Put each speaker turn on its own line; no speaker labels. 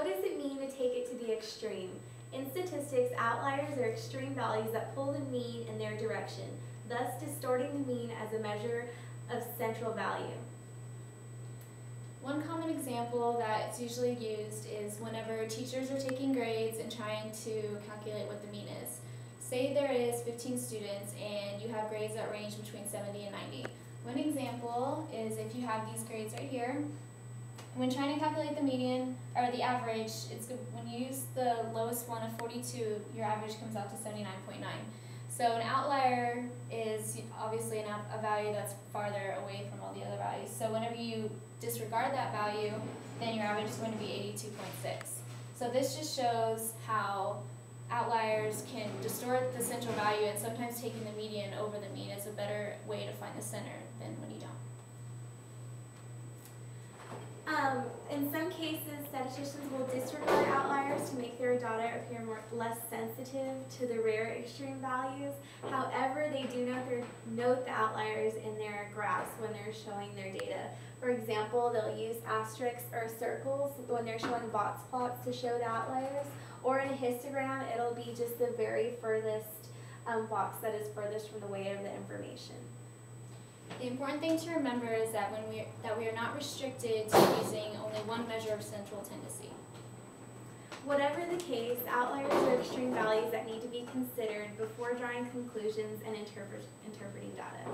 What does it mean to take it to the extreme? In statistics, outliers are extreme values that pull the mean in their direction, thus distorting the mean as a measure of central value.
One common example that's usually used is whenever teachers are taking grades and trying to calculate what the mean is. Say there is 15 students and you have grades that range between 70 and 90. One example is if you have these grades right here, when trying to calculate the median or the average, it's good, when you use the lowest one of 42, your average comes out to 79.9. So an outlier is obviously an, a value that's farther away from all the other values. So whenever you disregard that value, then your average is going to be 82.6. So this just shows how outliers can distort the central value and sometimes taking the median over the mean is a better way to find the center than when you don't.
Um, in some cases, statisticians will disregard outliers to make their data appear more, less sensitive to the rare extreme values. However, they do note, their, note the outliers in their graphs when they're showing their data. For example, they'll use asterisks or circles when they're showing box plots to show the outliers. Or in a histogram, it'll be just the very furthest um, box that is furthest from the weight of the information.
The important thing to remember is that when we that we are not restricted to using only one measure of central tendency.
Whatever the case, outliers are extreme values that need to be considered before drawing conclusions and interpret, interpreting data.